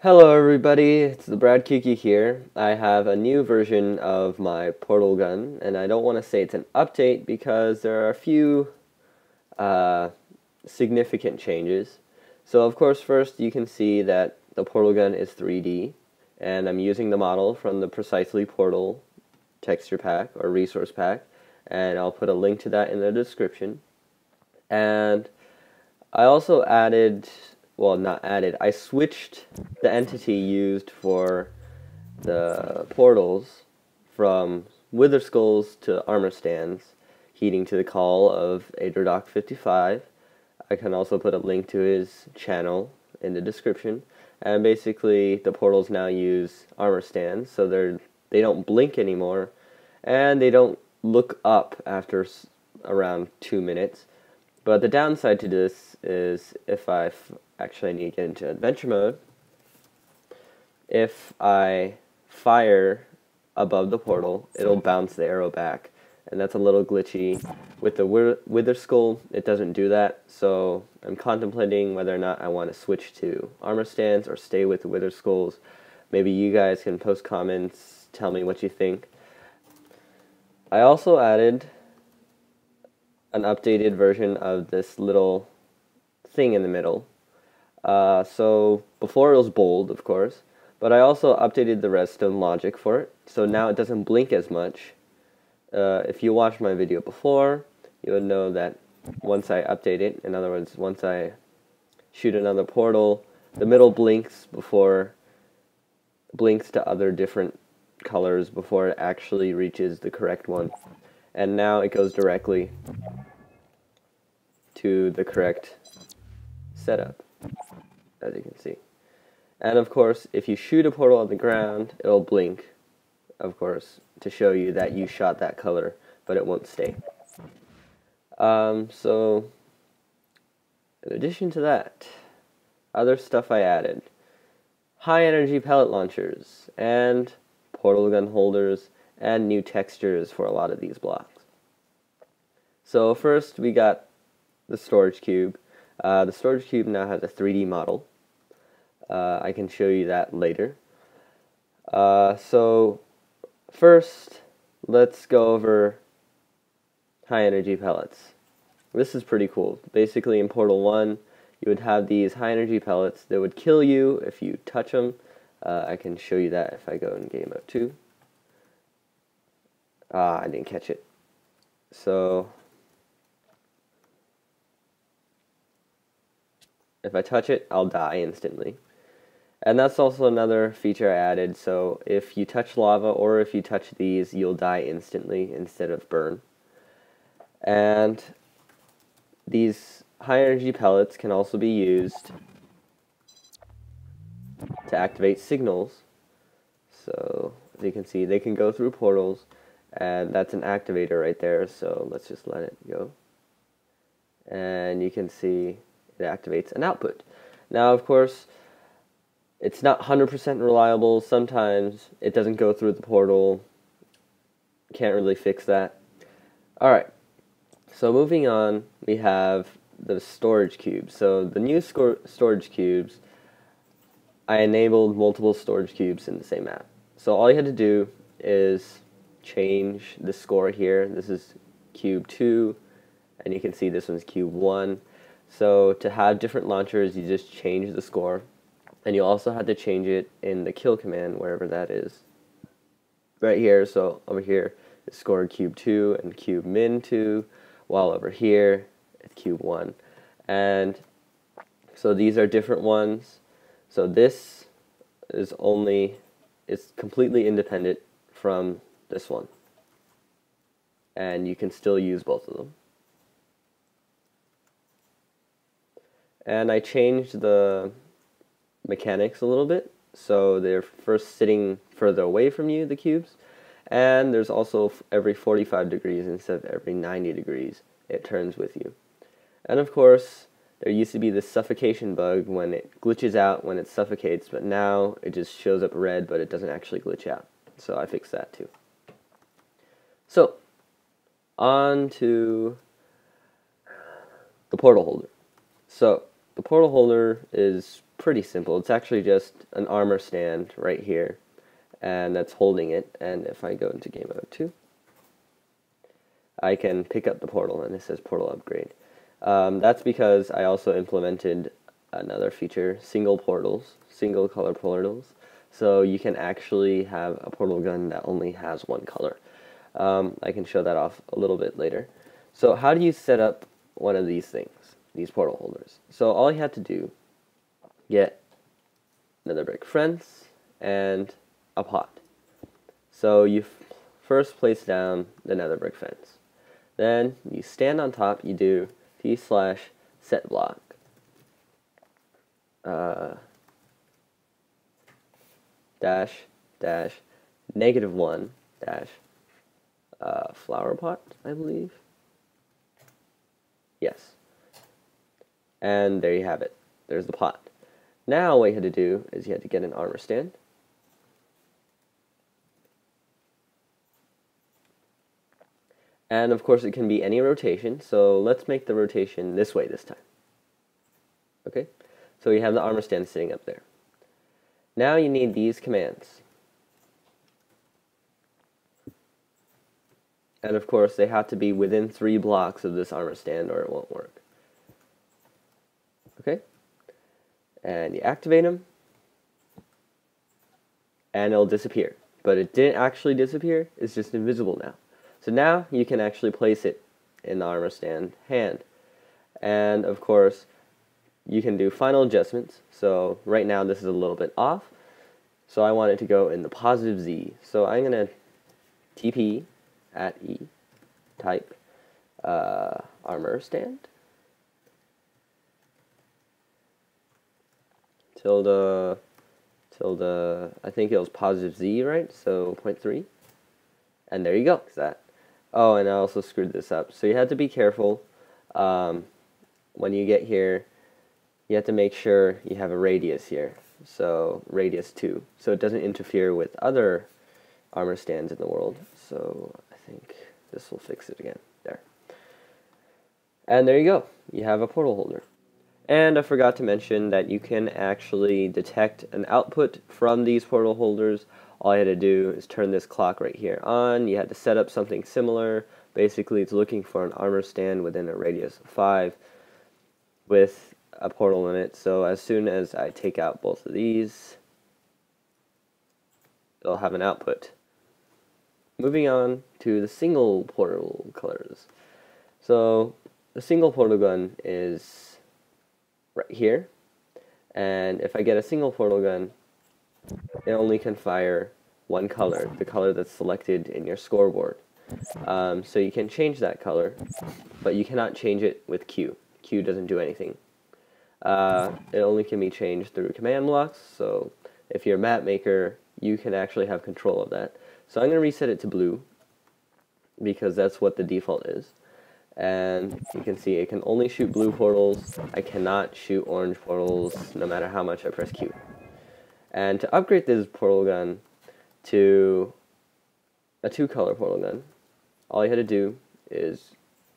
Hello everybody, it's the BradQQ here. I have a new version of my portal gun, and I don't want to say it's an update because there are a few uh, significant changes. So of course first you can see that the portal gun is 3D, and I'm using the model from the Precisely Portal texture pack or resource pack, and I'll put a link to that in the description. And I also added well, not added. I switched the entity used for the portals from Wither Skulls to Armor Stands, heeding to the call of Adrodoc55. I can also put a link to his channel in the description. And basically, the portals now use armor stands, so they're they don't blink anymore, and they don't look up after around two minutes. But the downside to this is if I actually I need to get into adventure mode. If I fire above the portal, it'll bounce the arrow back. And that's a little glitchy. With the Wither Skull, it doesn't do that. So I'm contemplating whether or not I want to switch to armor stands or stay with the Wither Skulls. Maybe you guys can post comments, tell me what you think. I also added an updated version of this little thing in the middle uh, so before it was bold, of course, but I also updated the redstone logic for it, so now it doesn't blink as much. Uh, if you watched my video before, you would know that once I update it, in other words, once I shoot another portal, the middle blinks before blinks to other different colors before it actually reaches the correct one. And now it goes directly to the correct setup as you can see. And of course, if you shoot a portal on the ground, it'll blink, of course, to show you that you shot that color, but it won't stay. Um, so, in addition to that, other stuff I added. High energy pellet launchers, and portal gun holders, and new textures for a lot of these blocks. So first we got the storage cube, uh, the storage cube now has a 3D model. Uh, I can show you that later. Uh, so first, let's go over high energy pellets. This is pretty cool. Basically in Portal 1, you would have these high energy pellets that would kill you if you touch them. Uh, I can show you that if I go in game mode 2. Ah, I didn't catch it. So If I touch it, I'll die instantly. And that's also another feature I added, so if you touch lava or if you touch these, you'll die instantly instead of burn. And these high energy pellets can also be used to activate signals. So, as you can see, they can go through portals, and that's an activator right there, so let's just let it go. And you can see it activates an output. Now, of course, it's not 100% reliable. Sometimes it doesn't go through the portal. Can't really fix that. Alright, so moving on, we have the storage cubes. So the new score storage cubes, I enabled multiple storage cubes in the same map. So all you had to do is change the score here. This is cube 2, and you can see this one's cube 1. So to have different launchers, you just change the score. And you also have to change it in the kill command, wherever that is. Right here, so over here, it's score cube 2 and cube min 2, while over here, it's cube 1. And so these are different ones. So this is only, it's completely independent from this one. And you can still use both of them. And I changed the mechanics a little bit. So they're first sitting further away from you the cubes. And there's also every 45 degrees instead of every 90 degrees it turns with you. And of course there used to be this suffocation bug when it glitches out when it suffocates but now it just shows up red but it doesn't actually glitch out. So I fixed that too. So on to the portal holder. So the portal holder is pretty simple. It's actually just an armor stand right here, and that's holding it. And if I go into game mode 2, I can pick up the portal, and it says portal upgrade. Um, that's because I also implemented another feature, single portals, single color portals. So you can actually have a portal gun that only has one color. Um, I can show that off a little bit later. So how do you set up one of these things, these portal holders? So all you had to do, get nether brick fence and a pot. So you first place down the nether brick fence. Then you stand on top, you do t slash set block. Uh, dash dash negative one dash uh, flower pot, I believe. Yes. And there you have it. There's the pot. Now what you had to do is you had to get an armor stand. And of course it can be any rotation, so let's make the rotation this way this time. Okay? So you have the armor stand sitting up there. Now you need these commands. And of course they have to be within three blocks of this armor stand or it won't work. Okay? And you activate them and it'll disappear. But it didn't actually disappear, it's just invisible now. So now you can actually place it in the armor stand hand. And of course, you can do final adjustments. So right now this is a little bit off. So I want it to go in the positive Z. So I'm going to TP at E type uh, armor stand. Tilde, tilde, I think it was positive Z, right? So 0.3. And there you go. That. Oh, and I also screwed this up. So you have to be careful um, when you get here you have to make sure you have a radius here. So radius 2. So it doesn't interfere with other armor stands in the world. So I think this will fix it again. There. And there you go. You have a portal holder. And I forgot to mention that you can actually detect an output from these portal holders. All you had to do is turn this clock right here on. You had to set up something similar. Basically, it's looking for an armor stand within a radius of 5 with a portal in it. So as soon as I take out both of these, it'll have an output. Moving on to the single portal colors. So the single portal gun is right here. And if I get a single portal gun, it only can fire one color, the color that's selected in your scoreboard. Um, so you can change that color, but you cannot change it with Q. Q doesn't do anything. Uh, it only can be changed through command blocks, so if you're a map maker, you can actually have control of that. So I'm going to reset it to blue, because that's what the default is. And you can see it can only shoot blue portals. I cannot shoot orange portals, no matter how much I press Q. And to upgrade this portal gun to a two-color portal gun, all you had to do is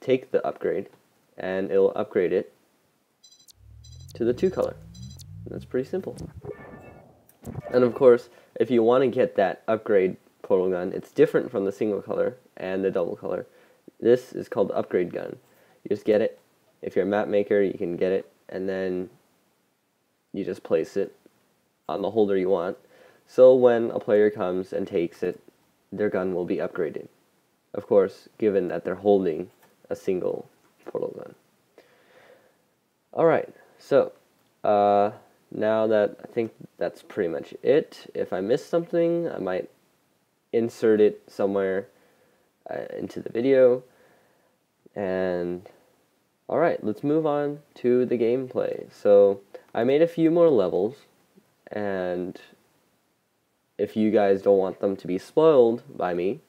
take the upgrade, and it'll upgrade it to the two color. That's pretty simple. And of course, if you want to get that upgrade portal gun, it's different from the single color and the double color. This is called upgrade gun. You just get it. If you're a map maker, you can get it, and then you just place it on the holder you want. So when a player comes and takes it, their gun will be upgraded. Of course, given that they're holding a single portal gun. Alright, so, uh, now that I think that's pretty much it. If I missed something, I might insert it somewhere uh, into the video. And alright, let's move on to the gameplay. So, I made a few more levels, and if you guys don't want them to be spoiled by me,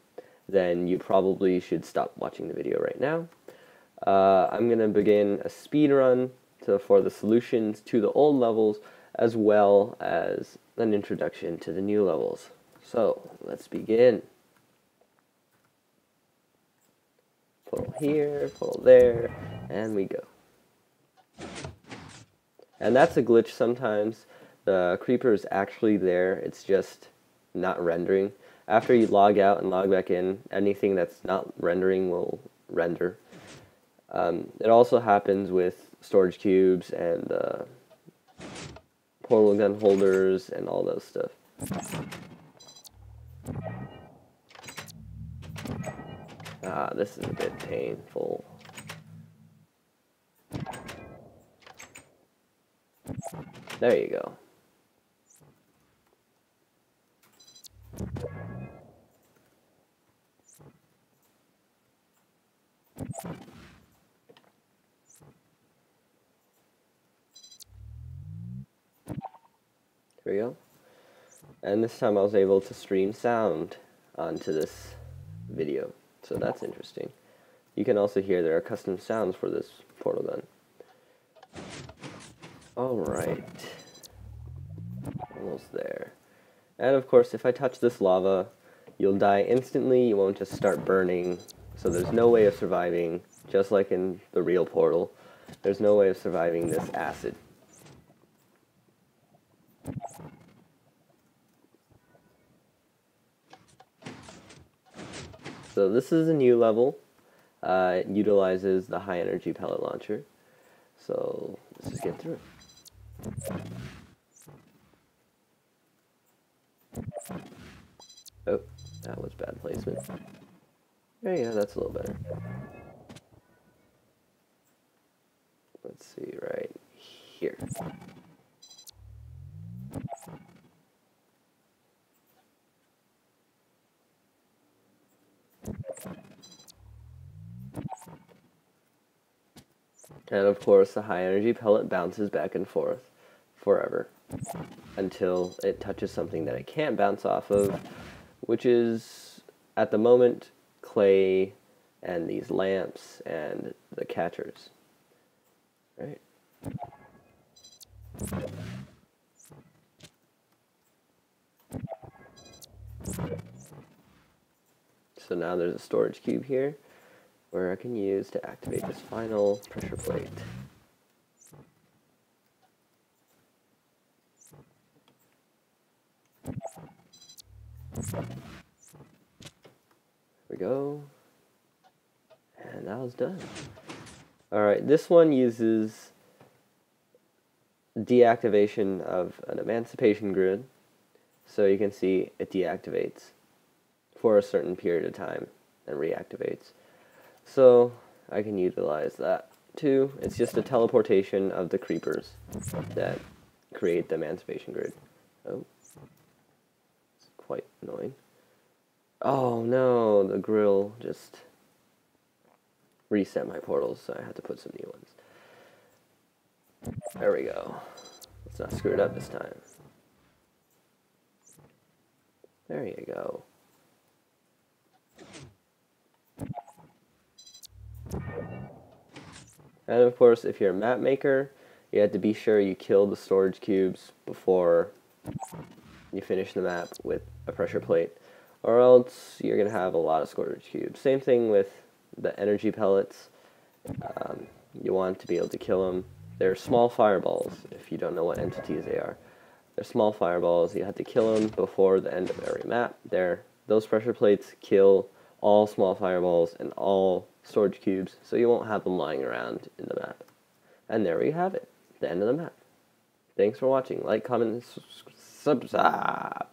then you probably should stop watching the video right now. Uh, I'm going to begin a speed run to, for the solutions to the old levels as well as an introduction to the new levels. So let's begin. Portal here, portal there, and we go. And that's a glitch sometimes. The creeper is actually there, it's just not rendering. After you log out and log back in, anything that's not rendering will render. Um, it also happens with storage cubes and uh, portal gun holders and all those stuff. Ah, this is a bit painful. There you go. Here we go. And this time I was able to stream sound onto this video. So that's interesting. You can also hear there are custom sounds for this portal gun. Alright. Almost there. And of course, if I touch this lava, you'll die instantly, you won't just start burning. So there's no way of surviving, just like in the real portal. There's no way of surviving this acid. So this is a new level. Uh, it utilizes the high energy pellet launcher. So let's just get through it. Oh, that was bad placement. You go, that's a little better. Let's see, right here. And of course, the high energy pellet bounces back and forth forever until it touches something that it can't bounce off of, which is at the moment clay and these lamps and the catchers. Right? So now there's a storage cube here where I can use to activate this final pressure plate. There we go. And that was done. Alright, this one uses deactivation of an emancipation grid. So you can see it deactivates for a certain period of time and reactivates. So I can utilize that too. It's just a teleportation of the creepers that create the emancipation grid. Oh, it's quite annoying. Oh no, the grill just reset my portals, so I had to put some new ones. There we go. Let's not screw it up this time. There you go. And of course, if you're a map maker, you have to be sure you kill the storage cubes before you finish the map with a pressure plate, or else you're going to have a lot of storage cubes. Same thing with the energy pellets. Um, you want to be able to kill them. They're small fireballs, if you don't know what entities they are. They're small fireballs. You have to kill them before the end of every map. They're, those pressure plates kill all small fireballs and all storage cubes, so you won't have them lying around in the map. And there we have it, the end of the map. Thanks for watching. Like, comment, subscribe.